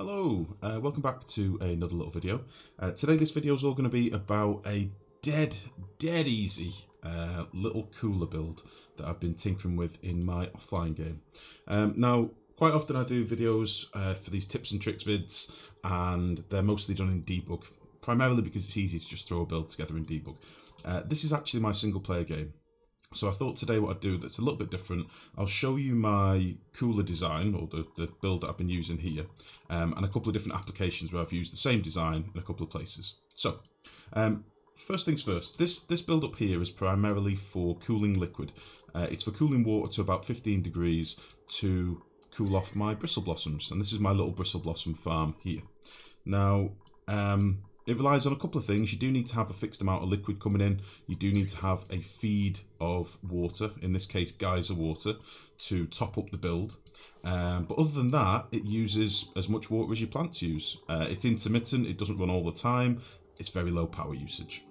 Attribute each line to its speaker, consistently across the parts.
Speaker 1: Hello, uh, welcome back to another little video. Uh, today this video is all going to be about a dead, dead easy uh, little cooler build that I've been tinkering with in my offline game. Um, now, quite often I do videos uh, for these tips and tricks vids and they're mostly done in debug, primarily because it's easy to just throw a build together in debug. Uh, this is actually my single player game. So I thought today what I'd do that's a little bit different, I'll show you my cooler design, or the, the build that I've been using here, um, and a couple of different applications where I've used the same design in a couple of places. So, um, first things first, this, this build up here is primarily for cooling liquid. Uh, it's for cooling water to about 15 degrees to cool off my bristle blossoms, and this is my little bristle blossom farm here. Now, um, it relies on a couple of things. You do need to have a fixed amount of liquid coming in. You do need to have a feed of water, in this case geyser water, to top up the build. Um, but other than that, it uses as much water as your plants use. Uh, it's intermittent, it doesn't run all the time, it's very low power usage.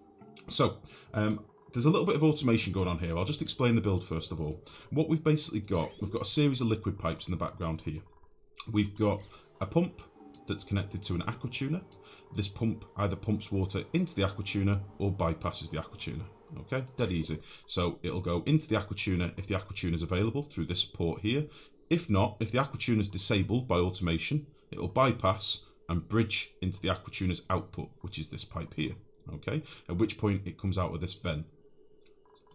Speaker 1: So, um, there's a little bit of automation going on here. I'll just explain the build first of all. What we've basically got, we've got a series of liquid pipes in the background here. We've got a pump that's connected to an aqua tuner. This pump either pumps water into the aqua tuner or bypasses the aqua tuner. Okay, dead easy. So it'll go into the aqua tuner if the aqua tuner is available through this port here. If not, if the aqua tuner is disabled by automation, it'll bypass and bridge into the aqua tuner's output, which is this pipe here. Okay, at which point it comes out of this vent.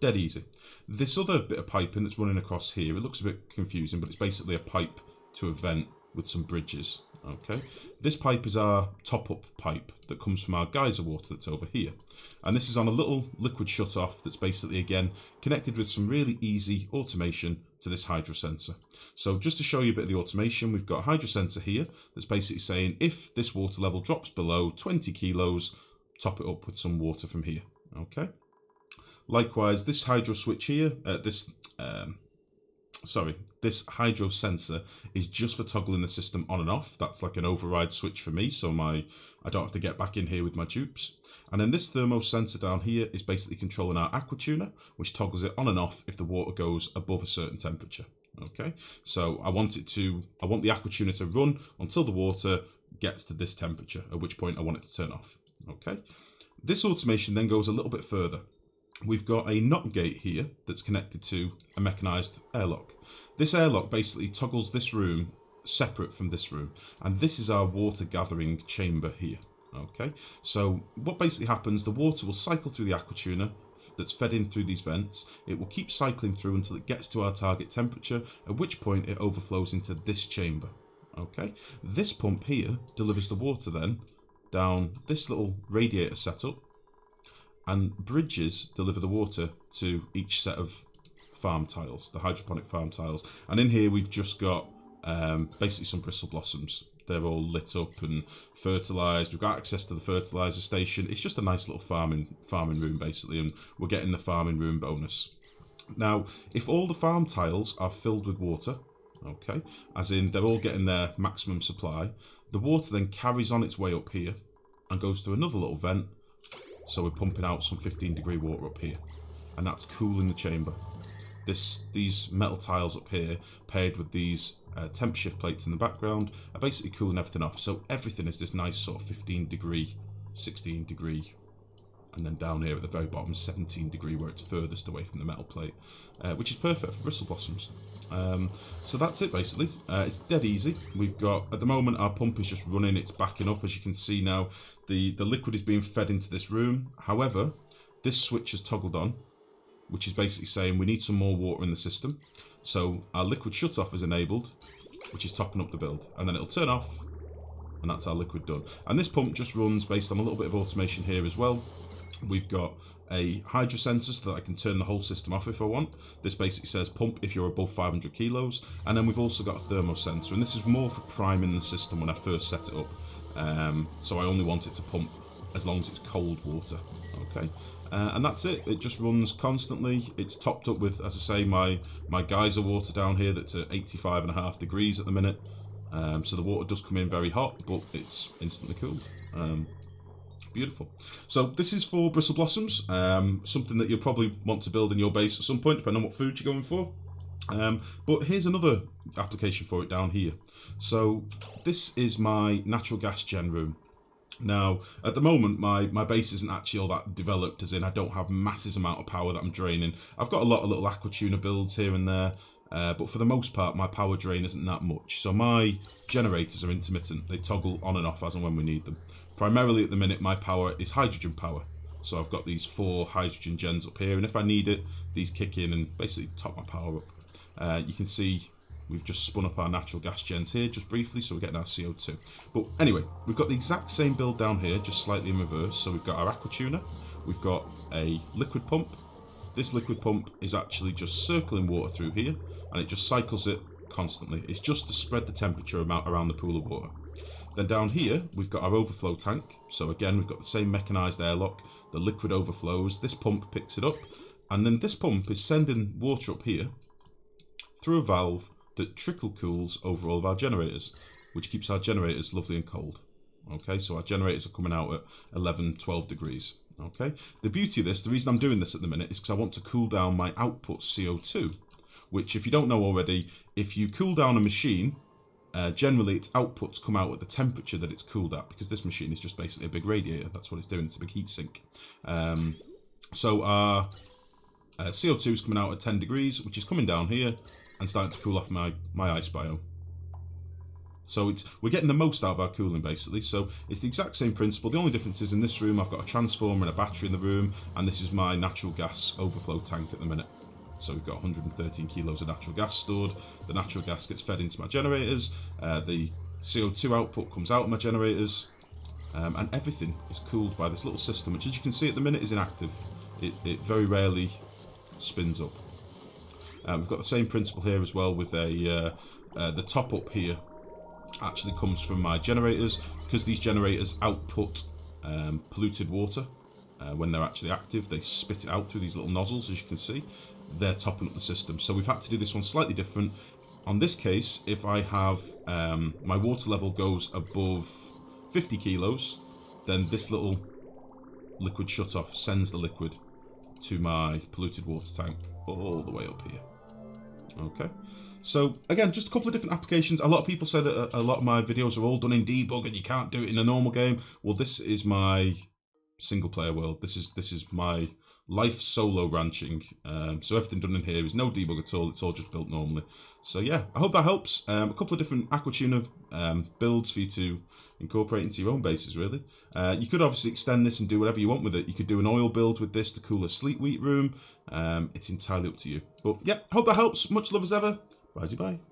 Speaker 1: dead easy. This other bit of piping that's running across here, it looks a bit confusing, but it's basically a pipe to a vent with some bridges. Okay, this pipe is our top-up pipe that comes from our geyser water that's over here. And this is on a little liquid shut-off that's basically, again, connected with some really easy automation to this hydro sensor. So just to show you a bit of the automation, we've got a hydro sensor here that's basically saying if this water level drops below 20 kilos, top it up with some water from here. Okay. Likewise, this hydro switch here, uh, this um, sorry, this hydro sensor is just for toggling the system on and off. That's like an override switch for me, so my I don't have to get back in here with my dupes. And then this thermo sensor down here is basically controlling our aqua tuner, which toggles it on and off if the water goes above a certain temperature. Okay, so I want it to, I want the aqua tuner to run until the water gets to this temperature, at which point I want it to turn off. Okay, this automation then goes a little bit further we've got a NOT gate here that's connected to a mechanized airlock. This airlock basically toggles this room separate from this room and this is our water gathering chamber here okay? So what basically happens the water will cycle through the aqua tuner that's fed in through these vents. It will keep cycling through until it gets to our target temperature at which point it overflows into this chamber okay? This pump here delivers the water then down this little radiator setup and bridges deliver the water to each set of farm tiles, the hydroponic farm tiles. And in here we've just got um, basically some bristle blossoms. They're all lit up and fertilised. We've got access to the fertiliser station. It's just a nice little farming farming room basically, and we're getting the farming room bonus. Now, if all the farm tiles are filled with water, okay, as in they're all getting their maximum supply, the water then carries on its way up here and goes to another little vent so we're pumping out some 15 degree water up here. And that's cooling the chamber. This, These metal tiles up here, paired with these uh, temp shift plates in the background, are basically cooling everything off. So everything is this nice sort of 15 degree, 16 degree and then down here at the very bottom 17 degree where it's furthest away from the metal plate uh, which is perfect for bristle blossoms. Um, so that's it basically. Uh, it's dead easy. We've got at the moment our pump is just running it's backing up as you can see now. The the liquid is being fed into this room. However this switch is toggled on which is basically saying we need some more water in the system. So our liquid shut off is enabled which is topping up the build and then it'll turn off and that's our liquid done. And this pump just runs based on a little bit of automation here as well We've got a hydro sensor so that I can turn the whole system off if I want. This basically says pump if you're above 500 kilos. And then we've also got a thermo sensor. And this is more for priming the system when I first set it up. Um, so I only want it to pump as long as it's cold water. Okay. Uh, and that's it. It just runs constantly. It's topped up with, as I say, my, my geyser water down here that's at 85 and a half degrees at the minute. Um, so the water does come in very hot, but it's instantly cooled. Um, Beautiful. So this is for bristle blossoms, um, something that you'll probably want to build in your base at some point, depending on what food you're going for. Um, but here's another application for it down here. So this is my natural gas gen room. Now, at the moment, my, my base isn't actually all that developed, as in I don't have massive amount of power that I'm draining. I've got a lot of little aquatuner builds here and there, uh, but for the most part, my power drain isn't that much. So my generators are intermittent. They toggle on and off as and when we need them. Primarily at the minute, my power is hydrogen power. So I've got these four hydrogen gens up here, and if I need it, these kick in and basically top my power up. Uh, you can see we've just spun up our natural gas gens here just briefly, so we're getting our CO2. But anyway, we've got the exact same build down here, just slightly in reverse. So we've got our aqua tuner, we've got a liquid pump. This liquid pump is actually just circling water through here, and it just cycles it constantly. It's just to spread the temperature amount around the pool of water. Then down here, we've got our overflow tank. So again, we've got the same mechanised airlock. The liquid overflows. This pump picks it up. And then this pump is sending water up here through a valve that trickle cools over all of our generators, which keeps our generators lovely and cold. Okay, so our generators are coming out at 11, 12 degrees. Okay, the beauty of this, the reason I'm doing this at the minute is because I want to cool down my output CO2, which if you don't know already, if you cool down a machine, uh, generally its outputs come out at the temperature that it's cooled at, because this machine is just basically a big radiator. That's what it's doing, it's a big heat sink. Um, so our uh, CO2 is coming out at 10 degrees, which is coming down here, and starting to cool off my, my ice biome. So it's we're getting the most out of our cooling basically. So it's the exact same principle. The only difference is in this room I've got a transformer and a battery in the room and this is my natural gas overflow tank at the minute. So we've got 113 kilos of natural gas stored. The natural gas gets fed into my generators. Uh, the CO2 output comes out of my generators. Um, and everything is cooled by this little system, which as you can see at the minute is inactive. It, it very rarely spins up. Um, we've got the same principle here as well with a uh, uh, the top up here actually comes from my generators because these generators output um, polluted water. Uh, when they're actually active they spit it out through these little nozzles as you can see. They're topping up the system. So we've had to do this one slightly different. On this case if I have um, my water level goes above 50 kilos then this little liquid shut off sends the liquid to my polluted water tank all the way up here. Okay. So again, just a couple of different applications. A lot of people say that a, lot of my videos are all done in debug and you can't do it in a normal game. Well, this is my single player world. This is this is my life solo ranching. Um, so everything done in here is no debug at all. It's all just built normally. So yeah, I hope that helps. Um, a couple of different Aquatuner um, builds for you to incorporate into your own bases, really. Uh, you could obviously extend this and do whatever you want with it. You could do an oil build with this to cool a sleet wheat room. Um, it's entirely up to you. But yeah, hope that helps. Much love as ever. Bye bye.